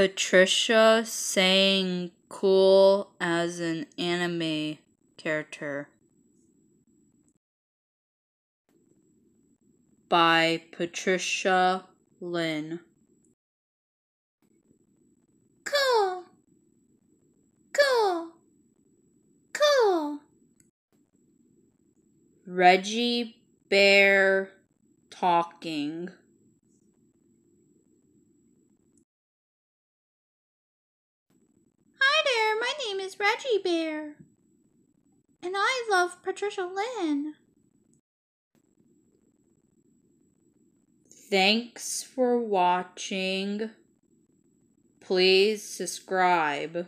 Patricia saying cool as an anime character. By Patricia Lynn. Cool. Cool. Cool. Regi Bear talking. Is Regi Bear. And I love Patricia Lynn. Thanks for watching. Please subscribe.